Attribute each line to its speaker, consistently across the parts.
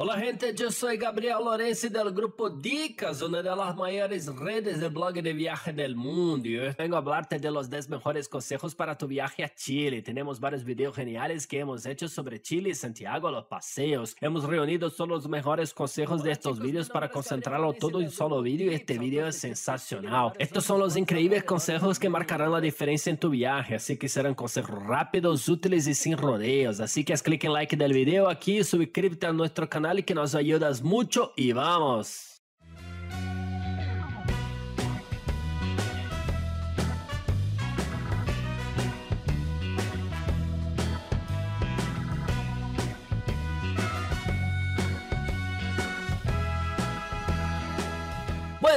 Speaker 1: Hola gente, yo soy Gabriel Lorenzi del grupo Dicas, una de las mayores redes de blog de viaje del mundo. Y hoy vengo a hablarte de los 10 mejores consejos para tu viaje a Chile. Tenemos varios videos geniales que hemos hecho sobre Chile y Santiago, los paseos. Hemos reunido todos los mejores consejos de estos videos para concentrarlo todo en un solo video y este video es sensacional. Estos son los increíbles consejos que marcarán la diferencia en tu viaje, así que serán consejos rápidos, útiles y sin rodeos. Así que haz clic en like del video aquí y suscríbete a nuestro canal que nos ayudas mucho y vamos.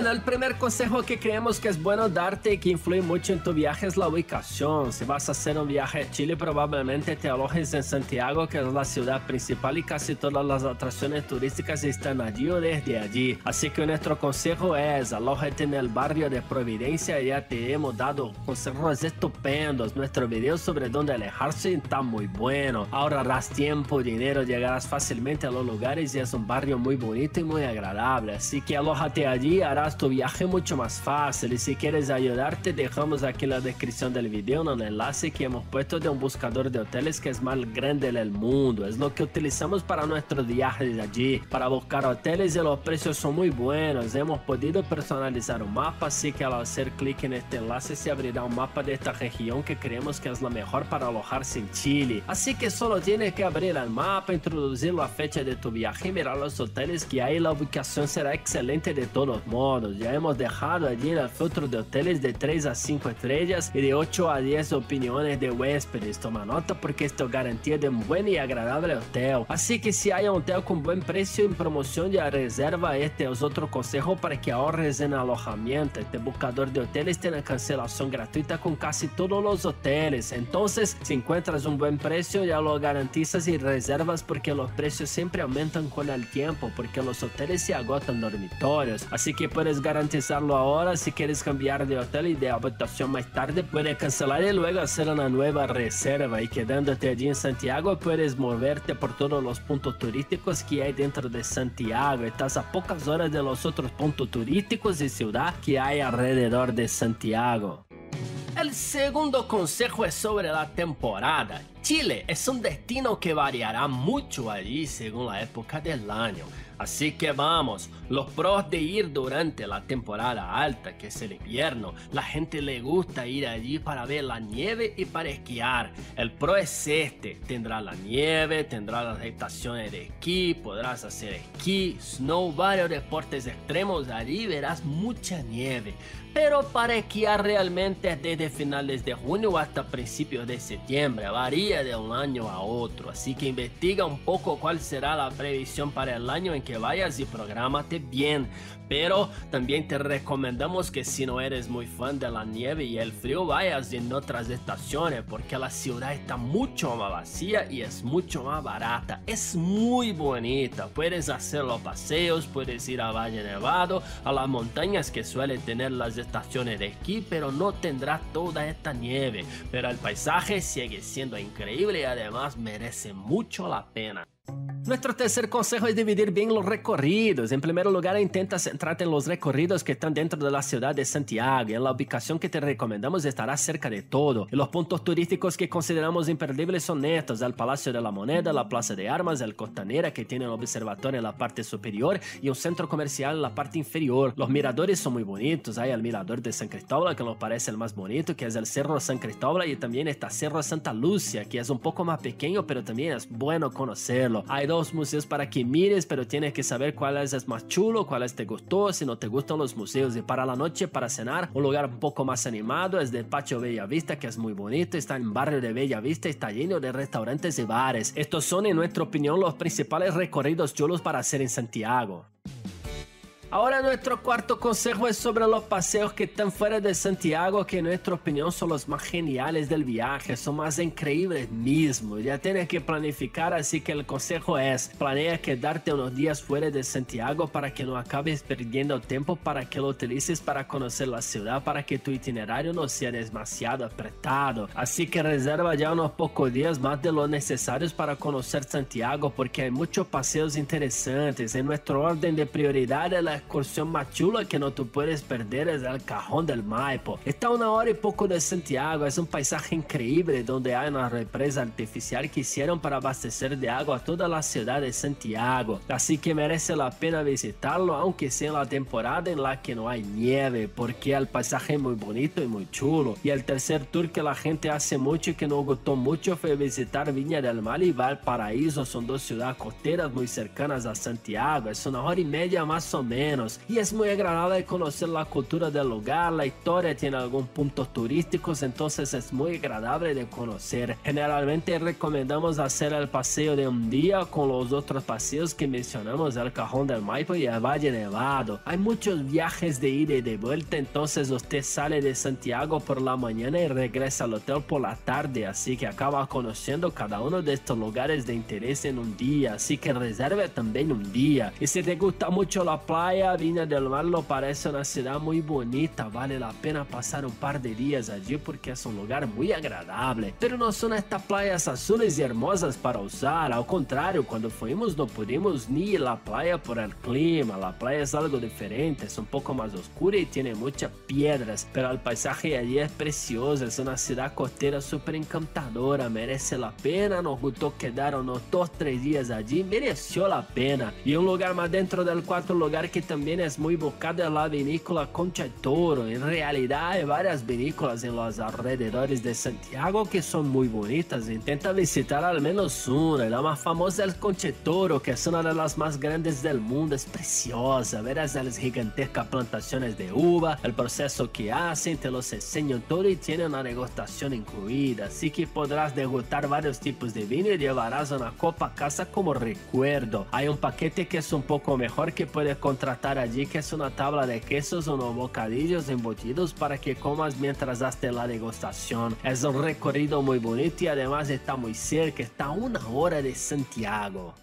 Speaker 1: El primer consejo que creemos que es bueno darte y que influye mucho en tu viaje es la ubicación. Si vas a hacer un viaje a Chile, probablemente te alojes en Santiago, que es la ciudad principal y casi todas las atracciones turísticas están allí o desde allí. Así que nuestro consejo es alójate en el barrio de Providencia. Ya te hemos dado consejos estupendos. Nuestro video sobre dónde alejarse está muy bueno. Ahorrarás tiempo, dinero, llegarás fácilmente a los lugares y es un barrio muy bonito y muy agradable. Así que alójate allí, harás tu viaje mucho más fácil y si quieres ayudarte dejamos aquí en la descripción del video un enlace que hemos puesto de un buscador de hoteles que es más grande del mundo. Es lo que utilizamos para nuestros viajes allí, para buscar hoteles y los precios son muy buenos. Hemos podido personalizar un mapa, así que al hacer clic en este enlace se abrirá un mapa de esta región que creemos que es la mejor para alojarse en Chile. Así que solo tienes que abrir el mapa, introducir la fecha de tu viaje y mirar los hoteles que hay. La ubicación será excelente de todos modos. Ya hemos dejado allí el filtro de hoteles de 3 a 5 estrellas y de 8 a 10 opiniones de huéspedes. Toma nota porque esto garantía de un buen y agradable hotel. Así que si hay un hotel con buen precio en promoción ya reserva, este es otro consejo para que ahorres en alojamiento. Este buscador de hoteles tiene cancelación gratuita con casi todos los hoteles. Entonces, si encuentras un buen precio, ya lo garantizas y reservas porque los precios siempre aumentan con el tiempo, porque los hoteles se agotan dormitorios. Así que puedes garantizarlo ahora. Si quieres cambiar de hotel y de habitación más tarde, puedes cancelar y luego hacer una nueva reserva. Y quedándote allí en Santiago, puedes moverte por todos los puntos turísticos que hay dentro de Santiago. Estás a pocas horas de los otros puntos turísticos y ciudad que hay alrededor de Santiago. El segundo consejo es sobre la temporada. Chile es un destino que variará mucho allí según la época del año. Así que vamos, los pros de ir durante la temporada alta, que es el invierno, la gente le gusta ir allí para ver la nieve y para esquiar. El pro es este, tendrá la nieve, tendrá las estaciones de esquí, podrás hacer esquí, snow, varios deportes extremos, allí verás mucha nieve. Pero para esquiar realmente es desde finales de junio hasta principios de septiembre, varía de un año a otro, así que investiga un poco cuál será la previsión para el año en que vayas y prográmate bien. Pero también te recomendamos que si no eres muy fan de la nieve y el frío vayas en otras estaciones porque la ciudad está mucho más vacía y es mucho más barata. Es muy bonita, puedes hacer los paseos, puedes ir a Valle Nevado, a las montañas que suelen tener las estaciones de esquí, pero no tendrá toda esta nieve. Pero el paisaje sigue siendo increíble y además merece mucho la pena. Nuestro tercer consejo es dividir bien los recorridos. En primer lugar, intenta centrarte en los recorridos que están dentro de la ciudad de Santiago. En la ubicación que te recomendamos estará cerca de todo. Los puntos turísticos que consideramos imperdibles son estos: el Palacio de la Moneda, la Plaza de Armas, el Costanera, que tiene un observatorio en la parte superior y un centro comercial en la parte inferior. Los miradores son muy bonitos. Hay el mirador de San Cristóbal, que nos parece el más bonito, que es el Cerro San Cristóbal, y también está Cerro Santa Lucia, que es un poco más pequeño, pero también es bueno conocerlo. Hay dos museos para que mires, pero tienes que saber cuál es más chulo, cuál te gustó, si no te gustan los museos. Y para la noche, para cenar, un lugar un poco más animado es del Patio Bella Vista, que es muy bonito, está en el barrio de Bella Vista, está lleno de restaurantes y bares. Estos son, en nuestra opinión, los principales recorridos chulos para hacer en Santiago. Ahora nuestro cuarto consejo es sobre los paseos que están fuera de Santiago, que en nuestra opinión son los más geniales del viaje, son más increíbles mismo. Ya tienes que planificar, así que el consejo es, planea quedarte unos días fuera de Santiago para que no acabes perdiendo tiempo, para que lo utilices para conocer la ciudad, para que tu itinerario no sea demasiado apretado. Así que reserva ya unos pocos días más de lo necesarios para conocer Santiago, porque hay muchos paseos interesantes. En nuestro orden de prioridad, la excursión más chula que no te puedes perder es el Cajón del Maipo. Está a una hora y poco de Santiago, es un paisaje increíble donde hay una represa artificial que hicieron para abastecer de agua a toda la ciudad de Santiago. Así que merece la pena visitarlo, aunque sea en la temporada en la que no hay nieve, porque el paisaje es muy bonito y muy chulo. Y el tercer tour que la gente hace mucho y que nos gustó mucho fue visitar Viña del Mar y Valparaíso. Son dos ciudades costeras muy cercanas a Santiago, es una hora y media más o menos. Y es muy agradable conocer la cultura del lugar, la historia tiene algunos puntos turísticos, entonces es muy agradable de conocer. Generalmente recomendamos hacer el paseo de un día con los otros paseos que mencionamos, el Cajón del Maipo y el Valle Nevado. Hay muchos viajes de ida y de vuelta, entonces usted sale de Santiago por la mañana y regresa al hotel por la tarde, así que acaba conociendo cada uno de estos lugares de interés en un día, así que reserve también un día. Y si te gusta mucho la playa, Viña del Mar parece una ciudad muy bonita, vale la pena pasar un par de días allí porque es un lugar muy agradable. Pero no son estas playas azules y hermosas para usar, al contrario, cuando fuimos no pudimos ni ir a la playa por el clima, la playa es algo diferente, es un poco más oscura y tiene muchas piedras, pero el paisaje allí es precioso, es una ciudad costera súper encantadora, merece la pena, nos gustó quedar unos 2-3 días allí, mereció la pena. Y un lugar más dentro del cuarto lugar que también es muy buscado es la vinícola Concha Toro, en realidad hay varias vinícolas en los alrededores de Santiago que son muy bonitas, intenta visitar al menos una, la más famosa es Concha Toro, que es una de las más grandes del mundo, es preciosa, verás las gigantescas plantaciones de uva, el proceso que hacen, te los enseñan todo y tiene una degustación incluida, así que podrás degustar varios tipos de vino y llevarás una copa a casa como recuerdo. Hay un paquete que es un poco mejor que puedes contratar allí, que es una tabla de quesos o unos bocadillos embutidos para que comas mientras haces la degustación. Es un recorrido muy bonito y además está muy cerca, está a una hora de Santiago.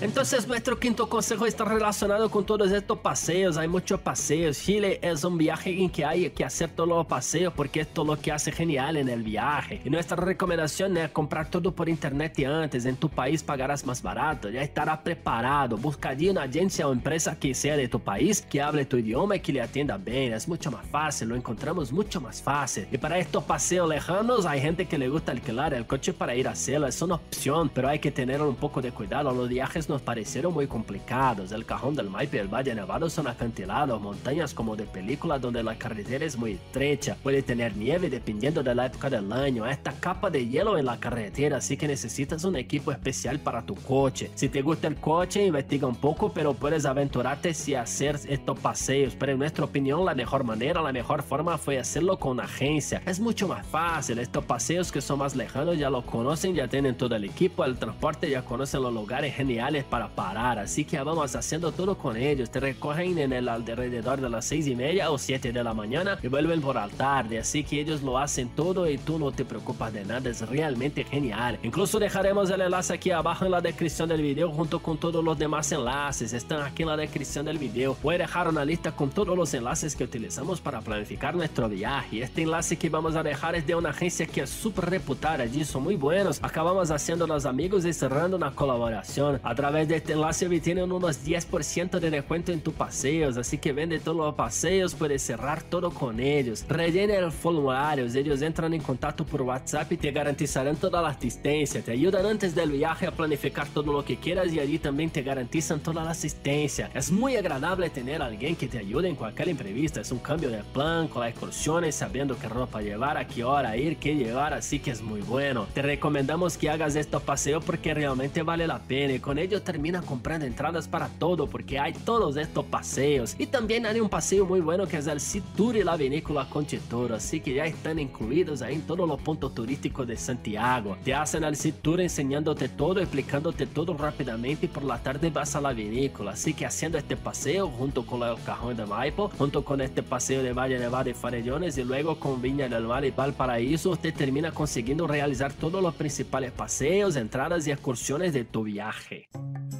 Speaker 1: Entonces nuestro quinto consejo está relacionado con todos estos paseos, hay muchos paseos, Chile es un viaje en que hay que hacer todos los paseos porque esto es lo que hace genial en el viaje. Y nuestra recomendación es comprar todo por internet y antes, en tu país pagarás más barato, ya estará preparado, buscaría una agencia o empresa que sea de tu país, que hable tu idioma y que le atienda bien, es mucho más fácil, lo encontramos mucho más fácil. Y para estos paseos lejanos hay gente que le gusta alquilar el coche para ir a hacerlo, es una opción, pero hay que tener un poco de cuidado, los viajes nos parecieron muy complicados. El Cajón del Maipo y el Valle Nevado son acantilados, montañas como de película donde la carretera es muy estrecha. Puede tener nieve dependiendo de la época del año. Esta capa de hielo en la carretera, así que necesitas un equipo especial para tu coche. Si te gusta el coche, investiga un poco, pero puedes aventurarte si hacer estos paseos. Pero en nuestra opinión, la mejor manera, la mejor forma fue hacerlo con una agencia. Es mucho más fácil. Estos paseos que son más lejanos ya lo conocen, ya tienen todo el equipo, el transporte, ya conocen los lugares geniales para parar, así que vamos haciendo todo con ellos. Te recogen en el alrededor de las seis y media o siete de la mañana y vuelven por la tarde, así que ellos lo hacen todo y tú no te preocupas de nada, es realmente genial. Incluso dejaremos el enlace aquí abajo en la descripción del video junto con todos los demás enlaces, están aquí en la descripción del video. Voy a dejar una lista con todos los enlaces que utilizamos para planificar nuestro viaje. Este enlace que vamos a dejar es de una agencia que es súper reputada allí, son muy buenos. Acabamos haciendo los amigos y cerrando una colaboración a través de este enlace obtienen unos 10% de descuento en tus paseos, así que vende todos los paseos, puedes cerrar todo con ellos. Rellena el formulario, ellos entran en contacto por WhatsApp y te garantizarán toda la asistencia, te ayudan antes del viaje a planificar todo lo que quieras y allí también te garantizan toda la asistencia. Es muy agradable tener a alguien que te ayude en cualquier imprevista, es un cambio de plan con las excursiones, sabiendo qué ropa llevar, a qué hora ir, qué llevar, así que es muy bueno. Te recomendamos que hagas estos paseos porque realmente vale la pena y con con ello termina comprando entradas para todo porque hay todos estos paseos. Y también hay un paseo muy bueno que es el Tour y la vinícola Conchitoro, así que ya están incluidos ahí en todos los puntos turísticos de Santiago. Te hacen el Tour enseñándote todo, explicándote todo rápidamente y por la tarde vas a la vinícola. Así que haciendo este paseo junto con el Cajón de Maipo, junto con este paseo de Valle Nevado y Farellones y luego con Viña del Mar y Valparaíso, usted termina consiguiendo realizar todos los principales paseos, entradas y excursiones de tu viaje.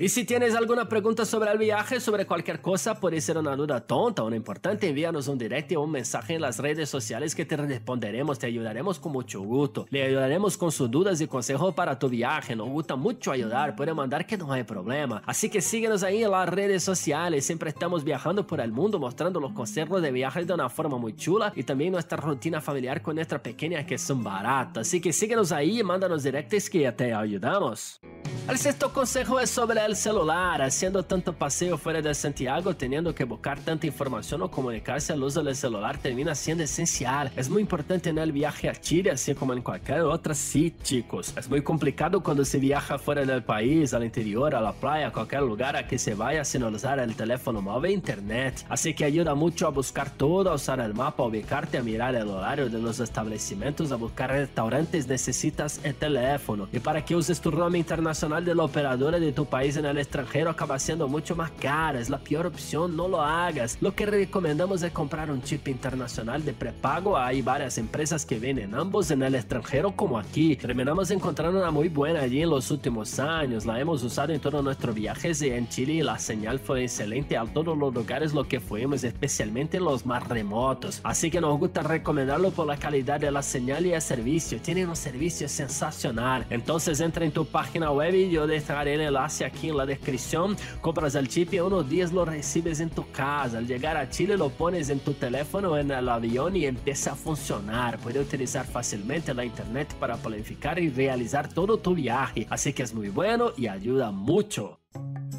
Speaker 1: Y si tienes alguna pregunta sobre el viaje, sobre cualquier cosa, puede ser una duda tonta o una importante, envíanos un directo o un mensaje en las redes sociales que te responderemos, te ayudaremos con mucho gusto. Le ayudaremos con sus dudas y consejos para tu viaje, nos gusta mucho ayudar, puede mandar que no hay problema. Así que síguenos ahí en las redes sociales, siempre estamos viajando por el mundo mostrando los consejos de viajes de una forma muy chula y también nuestra rutina familiar con nuestra pequeña que son baratas. Así que síguenos ahí y mándanos directos que ya te ayudamos. El sexto consejo es sobre el celular. Haciendo tanto paseo fuera de Santiago, teniendo que buscar tanta información o comunicarse uso del celular termina siendo esencial. Es muy importante el viaje a Chile, así como en cualquier otra, sí, chicos. Es muy complicado cuando se viaja fuera del país, al interior, a la playa, a cualquier lugar a que se vaya sin usar el teléfono móvil e internet. Así que ayuda mucho a buscar todo, a usar el mapa, a ubicarte, a mirar el horario de los establecimientos, a buscar restaurantes, necesitas el teléfono. Y para que uses tu roaming internacional de la operadora de tu país en el extranjero acaba siendo mucho más cara. Es la peor opción, no lo hagas. Lo que recomendamos es comprar un chip internacional de prepago. Hay varias empresas que venden ambos en el extranjero como aquí. Terminamos encontrando una muy buena allí en los últimos años. La hemos usado en todos nuestros viajes en Chile la señal fue excelente a todos los lugares lo que fuimos, especialmente los más remotos. Así que nos gusta recomendarlo por la calidad de la señal y el servicio. Tienen un servicio sensacional. Entonces entra en tu página web y yo dejaré el enlace aquí en la descripción. Compras el chip y unos días lo recibes en tu casa. Al llegar a Chile lo pones en tu teléfono en el avión y empieza a funcionar. Puedes utilizar fácilmente la internet para planificar y realizar todo tu viaje. Así que es muy bueno y ayuda mucho.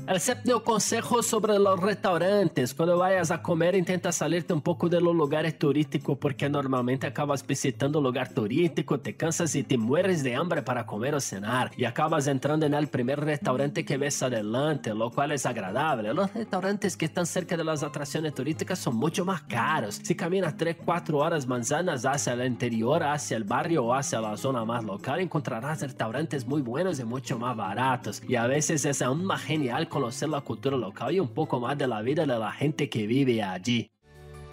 Speaker 1: El séptimo consejo sobre los restaurantes. Cuando vayas a comer, intenta salirte un poco de los lugares turísticos porque normalmente acabas visitando lugar turístico, te cansas y te mueres de hambre para comer o cenar y acabas entrando en el primer restaurante que ves adelante, lo cual es agradable. Los restaurantes que están cerca de las atracciones turísticas son mucho más caros. Si caminas 3-4 horas manzanas hacia el interior, hacia el barrio o hacia la zona más local, encontrarás restaurantes muy buenos y mucho más baratos. Y a veces es aún más genial conocer la cultura local y un poco más de la vida de la gente que vive allí.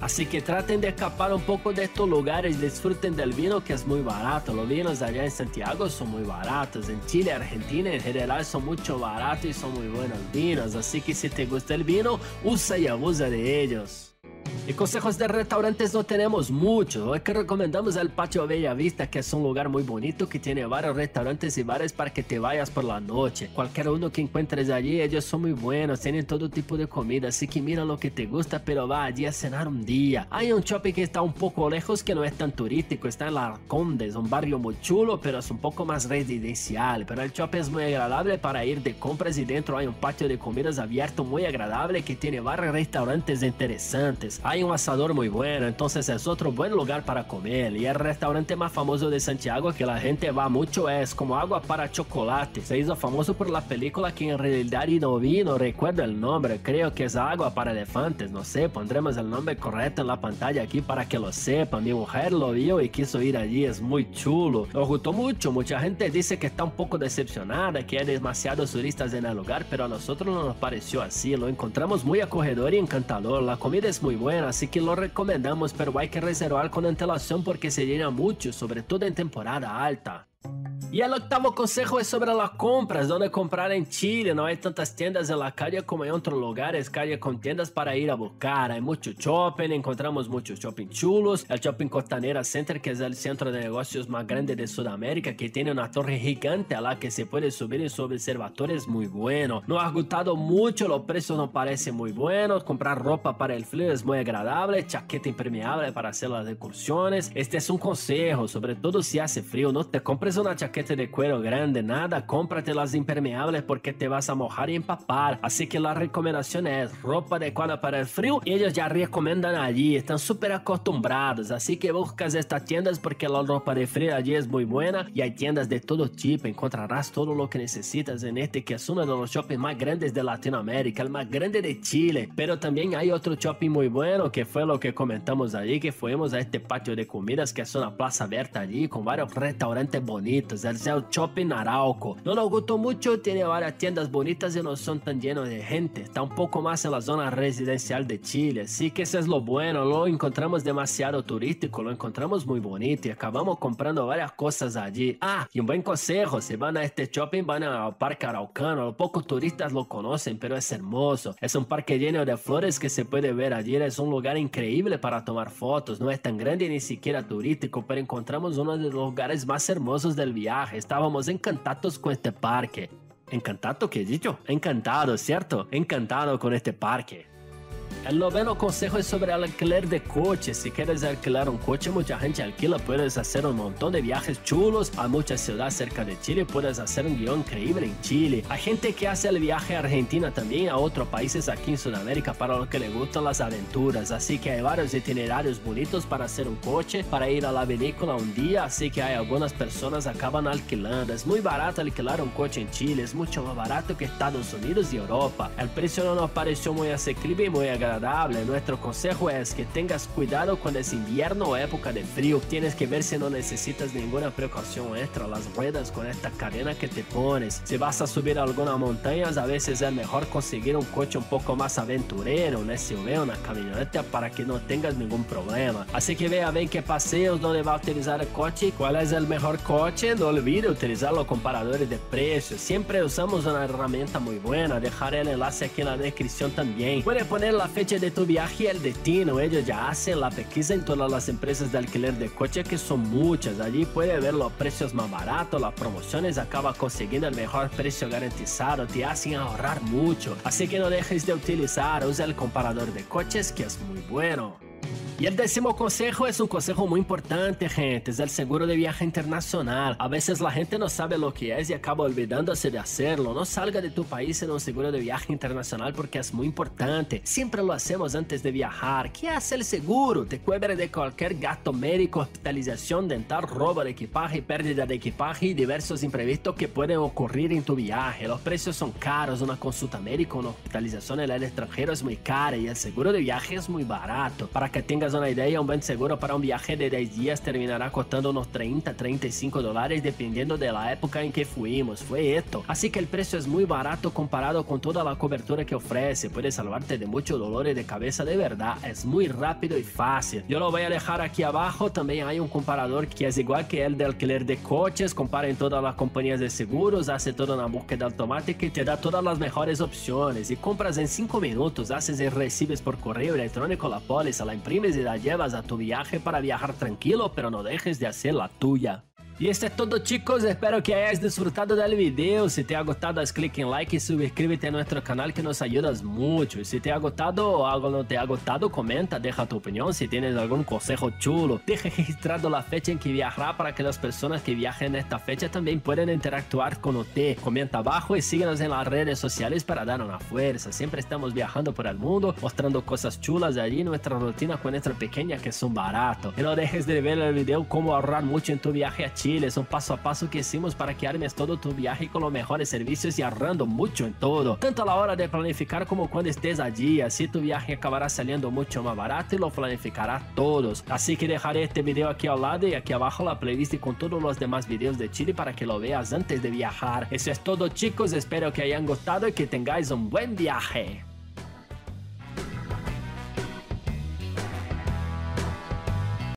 Speaker 1: Así que traten de escapar un poco de estos lugares, disfruten del vino que es muy barato. Los vinos allá en Santiago son muy baratos. En Chile, Argentina en general son mucho baratos y son muy buenos vinos. Así que si te gusta el vino, usa y abusa de ellos. Y consejos de restaurantes no tenemos mucho. Hoy que recomendamos el Patio Bella Vista, que es un lugar muy bonito que tiene varios restaurantes y bares para que te vayas por la noche. Cualquier uno que encuentres allí, ellos son muy buenos, tienen todo tipo de comida, así que mira lo que te gusta, pero va allí a cenar un día. Hay un shopping que está un poco lejos, que no es tan turístico, está en La Condes, un barrio muy chulo, pero es un poco más residencial. Pero el shopping es muy agradable para ir de compras y dentro hay un patio de comidas abierto muy agradable que tiene varios restaurantes interesantes. Hay un asador muy bueno, entonces es otro buen lugar para comer. Y el restaurante más famoso de Santiago que la gente va mucho es como agua para chocolate. Se hizo famoso por la película que en realidad no vi, no recuerdo el nombre. Creo que es agua para elefantes, no sé. Pondremos el nombre correcto en la pantalla aquí para que lo sepan. Mi mujer lo vio y quiso ir allí, es muy chulo. Nos gustó mucho, mucha gente dice que está un poco decepcionada, que hay demasiados turistas en el lugar, pero a nosotros no nos pareció así. Lo encontramos muy acogedor y encantador. La comida es muy buena así que lo recomendamos, pero hay que reservar con antelación porque se llena mucho, sobre todo en temporada alta. Y el octavo consejo es sobre las compras, donde comprar en Chile. No hay tantas tiendas en la calle como en otros lugares, calle con tiendas para ir a buscar. Hay mucho shopping, encontramos muchos shopping chulos. El Shopping Costanera Center, que es el centro de negocios más grande de Sudamérica, que tiene una torre gigante la que se puede subir en su observatorio, es muy bueno. No ha gustado mucho, los precios no parecen muy buenos. Comprar ropa para el frío es muy agradable, chaqueta impermeable para hacer las excursiones. Este es un consejo, sobre todo si hace frío, no te compres una chaqueta de cuero grande, nada, cómprate las impermeables porque te vas a mojar y empapar. Así que la recomendación es ropa adecuada para el frío y ellos ya recomiendan allí, están súper acostumbrados. Así que buscas estas tiendas porque la ropa de frío allí es muy buena y hay tiendas de todo tipo, encontrarás todo lo que necesitas en este que es uno de los shoppings más grandes de Latinoamérica, el más grande de Chile. Pero también hay otro shopping muy bueno que fue lo que comentamos allí, que fuimos a este patio de comidas que es una plaza abierta allí con varios restaurantes bonitos, el Shopping Arauco. No nos gustó mucho, tiene varias tiendas bonitas y no son tan llenos de gente, está un poco más en la zona residencial de Chile, así que eso es lo bueno, lo encontramos demasiado turístico, lo encontramos muy bonito y acabamos comprando varias cosas allí. Ah, y un buen consejo, si van a este shopping van al Parque Araucano, pocos turistas lo conocen, pero es hermoso, es un parque lleno de flores que se puede ver allí, es un lugar increíble para tomar fotos, no es tan grande ni siquiera turístico, pero encontramos uno de los lugares más hermosos del viaje, estábamos encantados con este parque. Encantado, ¿qué he dicho? Encantado, ¿cierto? Encantado con este parque. El noveno consejo es sobre alquiler de coches. Si quieres alquilar un coche, mucha gente alquila. Puedes hacer un montón de viajes chulos a muchas ciudades cerca de Chile. Puedes hacer un guion increíble en Chile. Hay gente que hace el viaje a Argentina también, a otros países aquí en Sudamérica para los que le gustan las aventuras. Así que hay varios itinerarios bonitos para hacer un coche, para ir a la vinícola un día. Así que hay algunas personas acaban alquilando. Es muy barato alquilar un coche en Chile. Es mucho más barato que Estados Unidos y Europa. El precio no nos pareció muy asequible y muy agradable nuestro consejo es que tengas cuidado cuando es invierno o época de frío. Tienes que ver si no necesitas ninguna precaución extra, las ruedas con esta cadena que te pones. Si vas a subir algunas montañas, a veces es mejor conseguir un coche un poco más aventurero, un SUV, una camioneta para que no tengas ningún problema. Así que vea bien qué paseos, dónde va a utilizar el coche, cuál es el mejor coche. No olvide utilizar los comparadores de precios. Siempre usamos una herramienta muy buena. Dejaré el enlace aquí en la descripción también. Puede poner la fecha de tu viaje y el destino. Ellos ya hacen la pesquisa en todas las empresas de alquiler de coche, que son muchas. Allí puede ver los precios más baratos, las promociones, acaba consiguiendo el mejor precio garantizado, te hacen ahorrar mucho. Así que no dejes de utilizar, usa el comparador de coches que es muy bueno. Y el décimo consejo es un consejo muy importante, gente, es el seguro de viaje internacional. A veces la gente no sabe lo que es y acaba olvidándose de hacerlo. No salga de tu país sin un seguro de viaje internacional porque es muy importante. Siempre lo hacemos antes de viajar. ¿Qué hace el seguro? Te cubre de cualquier gasto médico, hospitalización dental, robo de equipaje, pérdida de equipaje y diversos imprevistos que pueden ocurrir en tu viaje. Los precios son caros, una consulta médica, una hospitalización en el extranjero es muy cara y el seguro de viaje es muy barato. Para que tengas una idea, un buen seguro para un viaje de 10 días terminará costando unos 30, 35 dólares dependiendo de la época en que fuimos. Fue esto. Así que el precio es muy barato comparado con toda la cobertura que ofrece. Puede salvarte de muchos dolores de cabeza de verdad. Es muy rápido y fácil. Yo lo voy a dejar aquí abajo. También hay un comparador que es igual que el de alquiler de coches. Compara en todas las compañías de seguros, hace toda una búsqueda automática y te da todas las mejores opciones. Y compras en 5 minutos, haces y recibes por correo electrónico la póliza, la imprimes y la llevas a tu viaje para viajar tranquilo, pero no dejes de hacer la tuya. Y esto es todo chicos, espero que hayáis disfrutado del video. Si te ha gustado, haz clic en like y suscríbete a nuestro canal que nos ayudas mucho. Si te ha gustado o algo no te ha gustado, comenta, deja tu opinión. Si tienes algún consejo chulo, deja registrado la fecha en que viajará para que las personas que viajen en esta fecha también puedan interactuar con usted. Comenta abajo y síguenos en las redes sociales para dar una fuerza. Siempre estamos viajando por el mundo, mostrando cosas chulas allí, nuestra rutina con nuestra pequeña que son baratos. Y no dejes de ver el video cómo ahorrar mucho en tu viaje a Chile es un paso a paso que hicimos para que armes todo tu viaje con los mejores servicios y ahorrando mucho en todo, tanto a la hora de planificar como cuando estés allí, así tu viaje acabará saliendo mucho más barato y lo planificarás todos. Así que dejaré este video aquí al lado y aquí abajo la playlist con todos los demás videos de Chile para que lo veas antes de viajar. Eso es todo chicos, espero que hayan gustado y que tengáis un buen viaje.